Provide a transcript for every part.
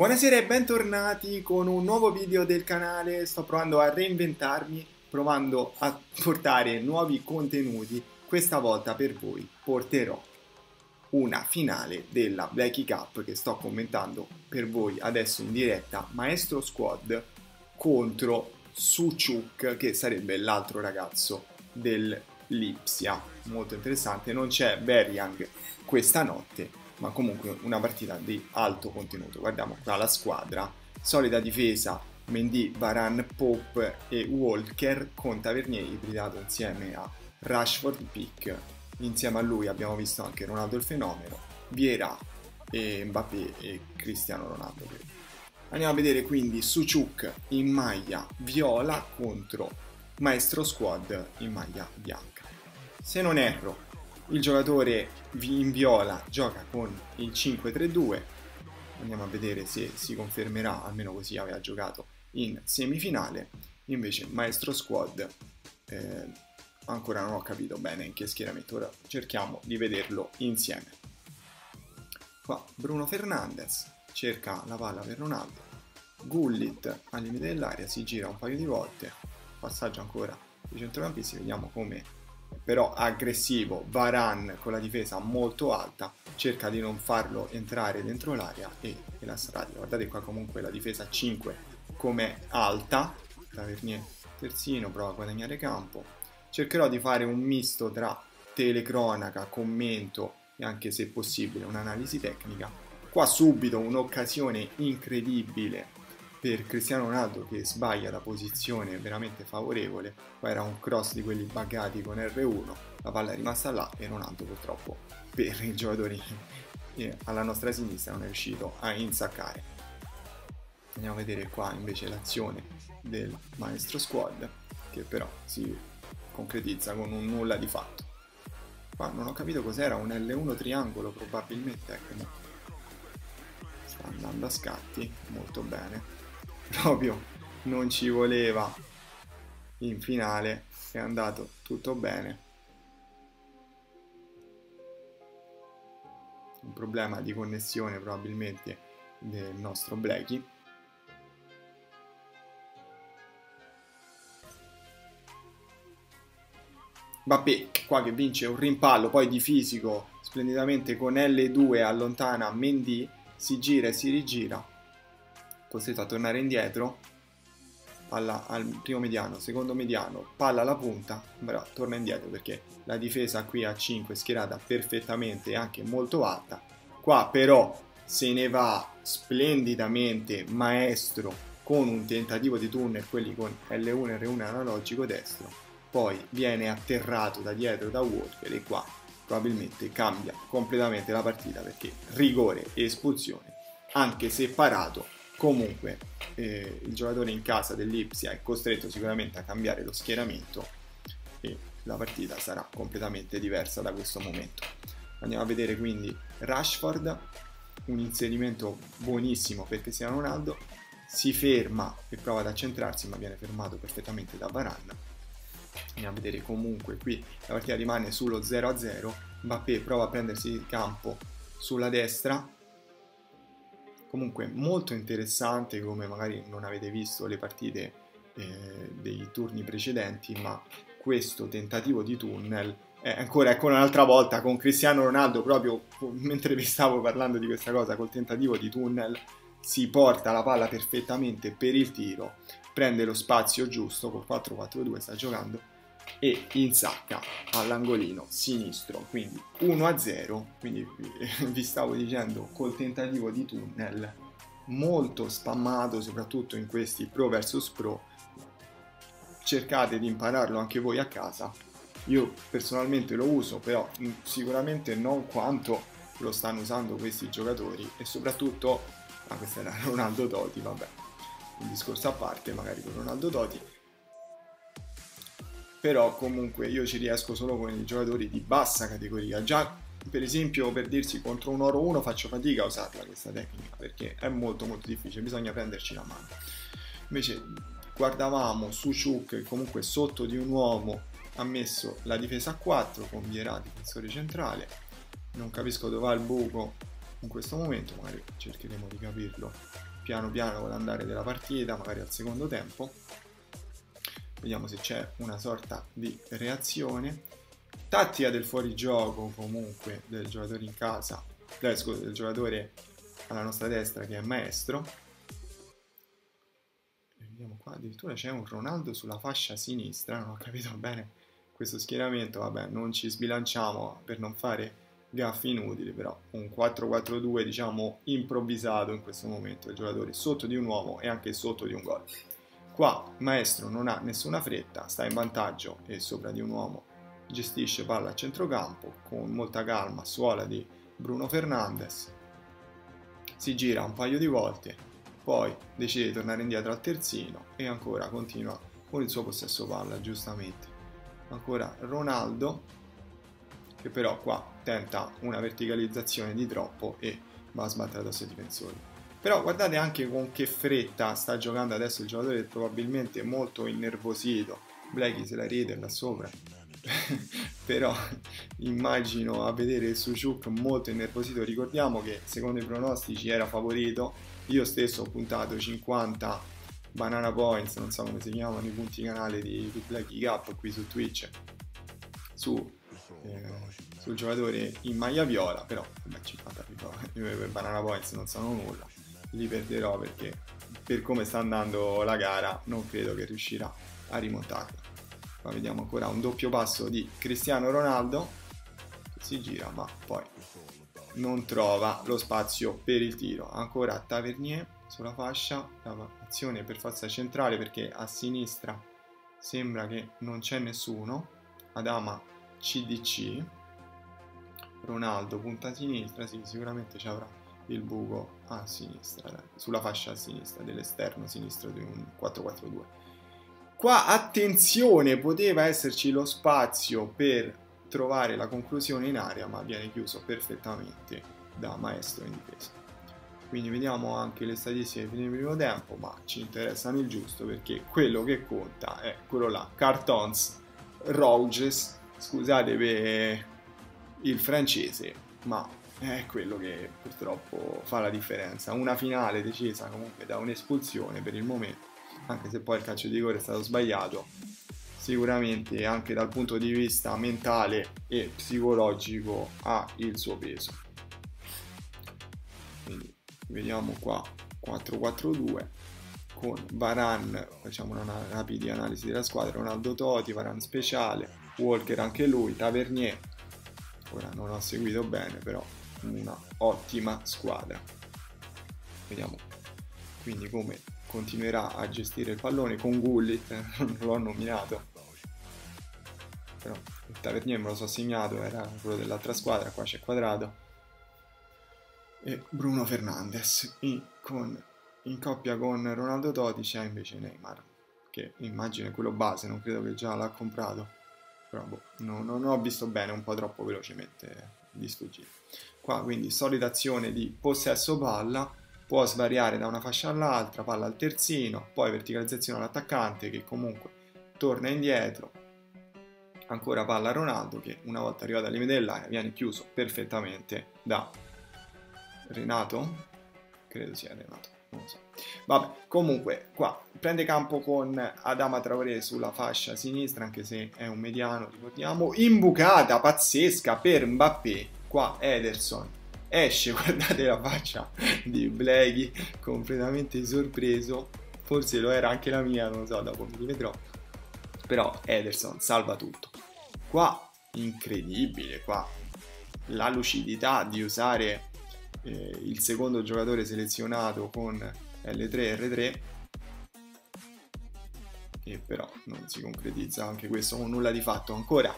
Buonasera e bentornati con un nuovo video del canale, sto provando a reinventarmi, provando a portare nuovi contenuti, questa volta per voi porterò una finale della Blacky Cup che sto commentando per voi adesso in diretta, Maestro Squad contro Suchuk che sarebbe l'altro ragazzo dell'Ipsia, molto interessante, non c'è Beryang questa notte ma comunque una partita di alto contenuto. Guardiamo qua la squadra, solida difesa, Mendy, Varan, Pope e Walker con Tavernier ibridato insieme a Rashford Pick. Insieme a lui abbiamo visto anche Ronaldo il fenomeno, Viera e Mbappé e Cristiano Ronaldo. Andiamo a vedere quindi Suchuk in maglia viola contro Maestro Squad in maglia bianca. Se non erro, il giocatore in viola gioca con il 5-3-2. Andiamo a vedere se si confermerà, almeno così aveva giocato in semifinale. Invece Maestro Squad eh, ancora non ho capito bene in che schieramento. Ora cerchiamo di vederlo insieme. Qua Bruno Fernandez cerca la palla per Ronaldo. Gullit al limite dell'area si gira un paio di volte. Passaggio ancora dei centrocampisti, vediamo come però aggressivo, Varan con la difesa molto alta, cerca di non farlo entrare dentro l'area e, e la strada. Guardate qua comunque la difesa 5 come alta, Tavernier terzino, prova a guadagnare campo. Cercherò di fare un misto tra telecronaca, commento e anche se possibile un'analisi tecnica. Qua subito un'occasione incredibile per Cristiano Ronaldo che sbaglia la posizione veramente favorevole, qua era un cross di quelli buggati con R1, la palla è rimasta là e Ronaldo purtroppo per i giocatori alla nostra sinistra non è riuscito a insaccare. Andiamo a vedere qua invece l'azione del maestro squad che però si concretizza con un nulla di fatto. Qua non ho capito cos'era, un L1 triangolo probabilmente, ecco, sta andando a scatti, molto bene proprio non ci voleva. In finale è andato tutto bene. Un problema di connessione probabilmente del nostro Blacky Mbappé qua che vince un rimpallo poi di fisico splendidamente con L2 allontana Mendy si gira e si rigira costretto a tornare indietro, palla al primo mediano, secondo mediano, palla alla punta, però torna indietro perché la difesa qui a 5 è schierata perfettamente e anche molto alta. Qua però se ne va splendidamente maestro con un tentativo di tunnel, quelli con L1 e R1 analogico destro, poi viene atterrato da dietro da Walker e qua probabilmente cambia completamente la partita perché rigore e espulsione, anche se parato comunque eh, il giocatore in casa dell'Ipsia è costretto sicuramente a cambiare lo schieramento e la partita sarà completamente diversa da questo momento. Andiamo a vedere quindi Rashford, un inserimento buonissimo per Cristiano Ronaldo, si ferma e prova ad accentrarsi ma viene fermato perfettamente da Varane. Andiamo a vedere comunque qui la partita rimane sullo 0-0, Mbappé prova a prendersi il campo sulla destra, comunque molto interessante come magari non avete visto le partite eh, dei turni precedenti ma questo tentativo di tunnel è ancora ecco un'altra volta con Cristiano Ronaldo proprio mentre vi stavo parlando di questa cosa col tentativo di tunnel si porta la palla perfettamente per il tiro prende lo spazio giusto col 4-4-2 sta giocando e insacca all'angolino sinistro, quindi 1-0, quindi vi stavo dicendo col tentativo di tunnel molto spammato soprattutto in questi pro vs pro cercate di impararlo anche voi a casa. Io personalmente lo uso però sicuramente non quanto lo stanno usando questi giocatori e soprattutto ah questo era Ronaldo Totti vabbè un discorso a parte magari con Ronaldo Totti però comunque io ci riesco solo con i giocatori di bassa categoria. Già per esempio per dirsi contro un oro 1 faccio fatica a usarla questa tecnica perché è molto molto difficile, bisogna prenderci la mano. Invece guardavamo su Chuk che comunque sotto di un uomo ha messo la difesa a 4 con Vierà difensore centrale. Non capisco dove va il buco in questo momento, magari cercheremo di capirlo piano piano con l'andare della partita, magari al secondo tempo. Vediamo se c'è una sorta di reazione. Tattica del fuorigioco comunque del giocatore in casa, eh, scusa, del giocatore alla nostra destra che è maestro. Vediamo qua, addirittura c'è un Ronaldo sulla fascia sinistra, non ho capito bene questo schieramento, vabbè non ci sbilanciamo per non fare gaffi inutili, però un 4-4-2 diciamo improvvisato in questo momento, il giocatore sotto di un uomo e anche sotto di un gol. Qua Maestro non ha nessuna fretta, sta in vantaggio e sopra di un uomo gestisce palla a centrocampo con molta calma, suola di Bruno Fernandes, si gira un paio di volte, poi decide di tornare indietro al terzino e ancora continua con il suo possesso palla, giustamente. Ancora Ronaldo che però qua tenta una verticalizzazione di troppo e va a sbattere addosso ai difensori. Però guardate anche con che fretta sta giocando adesso il giocatore probabilmente molto innervosito. Blackie se la ride là sopra. però immagino a vedere Suciuk molto innervosito. Ricordiamo che secondo i pronostici era favorito. Io stesso ho puntato 50 banana points, non so come si chiamano i punti canale di, di Blackie Cup qui su Twitch. Su eh, sul giocatore in maglia viola, però vabbè, 50 per Banana Points non sono nulla, li perderò perché per come sta andando la gara non credo che riuscirà a rimontarla. Qua vediamo ancora un doppio passo di Cristiano Ronaldo che si gira ma poi non trova lo spazio per il tiro. Ancora Tavernier sulla fascia, azione per forza centrale perché a sinistra sembra che non c'è nessuno. Adama CDC Ronaldo punta a sinistra sì sicuramente ci avrà il buco a sinistra sulla fascia a sinistra dell'esterno sinistro di un 4-4-2 qua attenzione poteva esserci lo spazio per trovare la conclusione in area ma viene chiuso perfettamente da maestro in difesa. Quindi vediamo anche le statistiche del primo tempo ma ci interessano il giusto perché quello che conta è quello là. Cartons Rouges scusate per il francese, ma è quello che purtroppo fa la differenza. Una finale decisa comunque da un'espulsione per il momento, anche se poi il calcio di rigore è stato sbagliato, sicuramente anche dal punto di vista mentale e psicologico ha il suo peso. Quindi vediamo qua 4-4-2 con Varan, facciamo una rapida analisi della squadra, Ronaldo Toti, Varan speciale, Walker anche lui, Tavernier, ora non ho seguito bene però una ottima squadra. Vediamo quindi come continuerà a gestire il pallone con Gullit, non l'ho nominato, però il Tavernier me lo so segnato, era quello dell'altra squadra, qua c'è quadrato. E Bruno Fernandes in, con, in coppia con Ronaldo Totti c'è invece Neymar, che immagino è quello base, non credo che già l'ha comprato però boh, no, non ho visto bene, un po' troppo velocemente di sfuggire. Qua quindi solita azione di possesso palla, può svariare da una fascia all'altra, palla al terzino, poi verticalizzazione all'attaccante che comunque torna indietro, ancora palla a Ronaldo che una volta arrivato al limite dell'area viene chiuso perfettamente da Renato, credo sia Renato so. Vabbè, comunque qua prende campo con Adama Traoré sulla fascia sinistra, anche se è un mediano, ricordiamo. Imbucata pazzesca per Mbappé. Qua Ederson esce, guardate la faccia di Blaghi, completamente sorpreso. Forse lo era anche la mia, non so, dopo mi rivedrò. Però Ederson salva tutto. Qua incredibile, qua la lucidità di usare eh, il secondo giocatore selezionato con L3 R3 che però non si concretizza anche questo con nulla di fatto. Ancora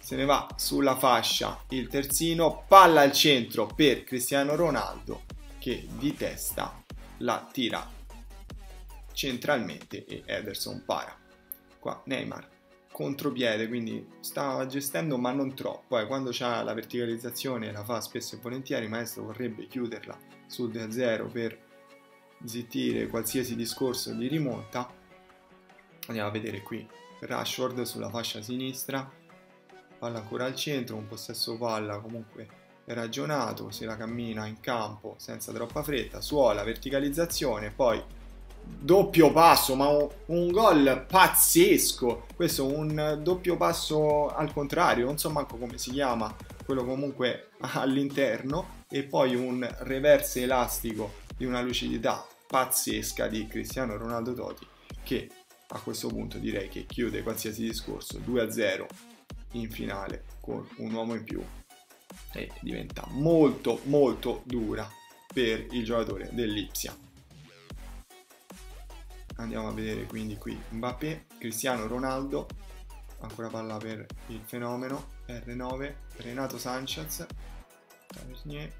se ne va sulla fascia il terzino palla al centro per Cristiano Ronaldo che di testa la tira centralmente e Ederson para. Qua Neymar contropiede, quindi sta gestendo ma non troppo. Poi quando c'ha la verticalizzazione la fa spesso e volentieri, maestro vorrebbe chiuderla sul 2-0 per zittire qualsiasi discorso di rimonta. Andiamo a vedere qui Rashford sulla fascia sinistra, palla ancora al centro, un possesso palla comunque ragionato, se la cammina in campo senza troppa fretta, suola, verticalizzazione, poi doppio passo, ma un, un gol pazzesco. Questo è un doppio passo al contrario, non so manco come si chiama, quello comunque all'interno, e poi un reverse elastico di una lucidità pazzesca di Cristiano Ronaldo Toti che a questo punto direi che chiude qualsiasi discorso 2-0 in finale con un uomo in più e diventa molto molto dura per il giocatore dell'Ipsia. Andiamo a vedere quindi qui. Mbappé, Cristiano Ronaldo, ancora palla per il fenomeno, R9, Renato Sanchez, Tavernier,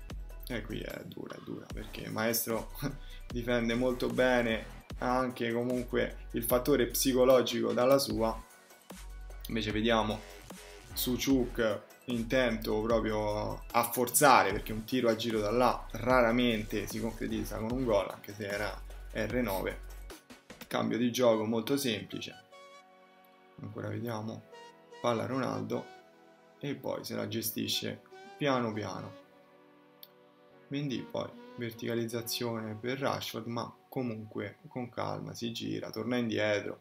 e qui è dura, è dura perché maestro difende molto bene anche comunque il fattore psicologico dalla sua. Invece vediamo Suchuk intento proprio a forzare perché un tiro a giro da là raramente si concretizza con un gol anche se era R9 cambio di gioco molto semplice. Ancora vediamo. Palla Ronaldo. E poi se la gestisce piano piano. Quindi poi verticalizzazione per Rashford, ma comunque con calma si gira, torna indietro,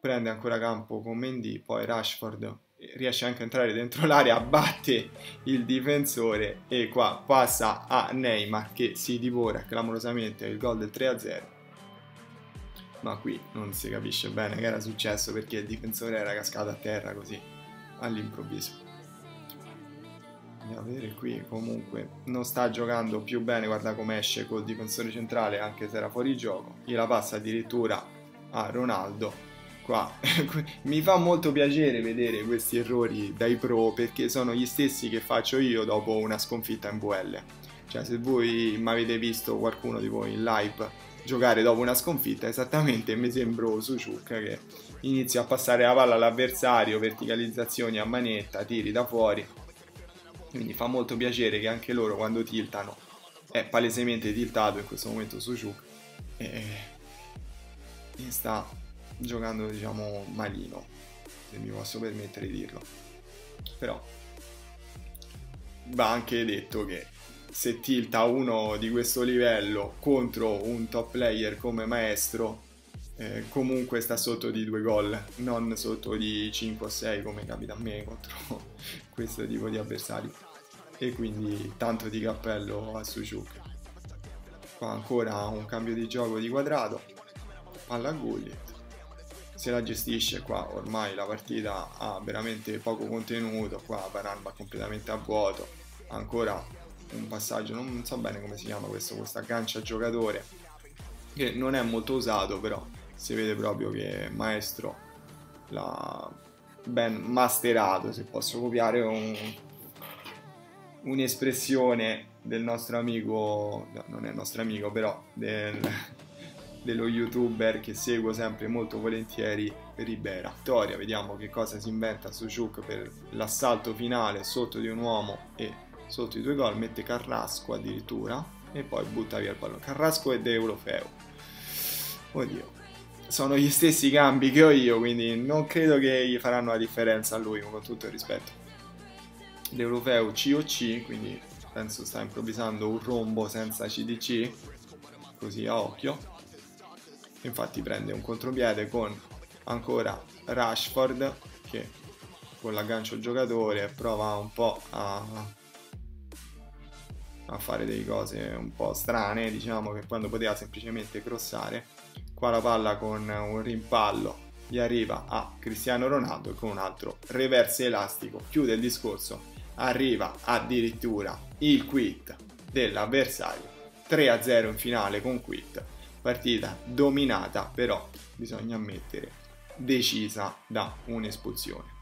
prende ancora campo con Mendy, poi Rashford riesce anche a entrare dentro l'area, batte il difensore e qua passa a Neymar che si divora clamorosamente il gol del 3-0 ma qui non si capisce bene che era successo perché il difensore era cascato a terra così all'improvviso. Andiamo a vedere qui comunque non sta giocando più bene guarda come esce col difensore centrale anche se era fuori gioco gliela passa addirittura a Ronaldo. Qua mi fa molto piacere vedere questi errori dai pro perché sono gli stessi che faccio io dopo una sconfitta in VL cioè se voi mi avete visto qualcuno di voi in live giocare dopo una sconfitta esattamente mi sembro Suciuk che inizia a passare la palla all'avversario verticalizzazioni a manetta tiri da fuori. Quindi fa molto piacere che anche loro quando tiltano è palesemente tiltato in questo momento Suchuk e, e sta giocando diciamo malino se mi posso permettere di dirlo. Però va anche detto che se tilta uno di questo livello contro un top player come maestro eh, comunque sta sotto di due gol, non sotto di 5 o 6 come capita a me contro questo tipo di avversari. E quindi tanto di cappello a Suchuk. Qua ancora un cambio di gioco di quadrato, palla a Gullit. Se la gestisce qua, ormai la partita ha veramente poco contenuto, qua Baran va completamente a vuoto, ancora un passaggio, non so bene come si chiama questo, questa aggancia giocatore, che non è molto usato però si vede proprio che Maestro l'ha ben masterato, se posso copiare un, un'espressione del nostro amico, no, non è nostro amico però, del, dello youtuber che seguo sempre molto volentieri, Ribera. Vittoria, vediamo che cosa si inventa su Ciuc per l'assalto finale sotto di un uomo e sotto i due gol, mette Carrasco addirittura e poi butta via il pallone. Carrasco e Deulofeu. Oddio, sono gli stessi cambi che ho io, quindi non credo che gli faranno la differenza a lui, con tutto il rispetto. L'Europeo COC, quindi penso sta improvvisando un rombo senza CDC, così a occhio. Infatti prende un contropiede con ancora Rashford che con l'aggancio giocatore prova un po' a, a fare delle cose un po' strane, diciamo che quando poteva semplicemente crossare qua la palla con un rimpallo gli arriva a Cristiano Ronaldo e con un altro reverse elastico. Chiude il discorso arriva addirittura il quit dell'avversario. 3-0 in finale con quit. Partita dominata però bisogna ammettere decisa da un'espulsione.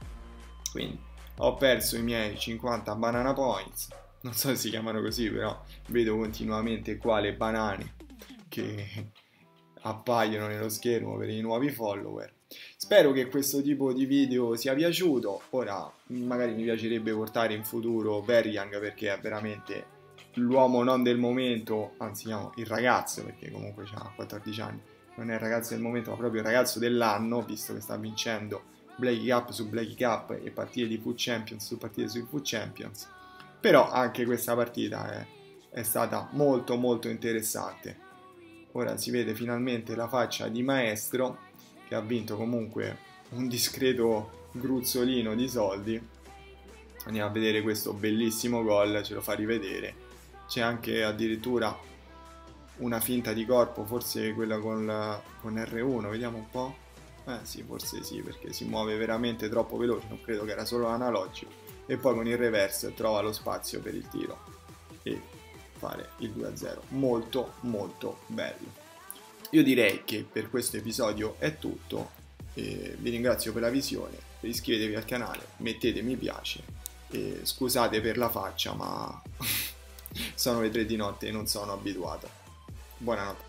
Quindi ho perso i miei 50 banana points non so se si chiamano così però vedo continuamente qua le banane che appaiono nello schermo per i nuovi follower. Spero che questo tipo di video sia piaciuto, ora magari mi piacerebbe portare in futuro Verjang perché è veramente l'uomo non del momento, anzi no, il ragazzo perché comunque ha 14 anni, non è il ragazzo del momento ma proprio il ragazzo dell'anno, visto che sta vincendo Blakey Cup su Blakey Cup e partite di Food Champions su partite sui Food Champions Però anche questa partita è, è stata molto molto interessante. Ora si vede finalmente la faccia di Maestro che ha vinto comunque un discreto gruzzolino di soldi. Andiamo a vedere questo bellissimo gol, ce lo fa rivedere. C'è anche addirittura una finta di corpo, forse quella con, la, con R1, vediamo un po'. Eh sì, forse sì, perché si muove veramente troppo veloce, non credo che era solo analogico. E poi con il reverse trova lo spazio per il tiro e fare il 2-0. Molto molto bello. Io direi che per questo episodio è tutto. E vi ringrazio per la visione, iscrivetevi al canale, mettete mi piace e scusate per la faccia ma sono le 3 di notte e non sono abituato. Buonanotte.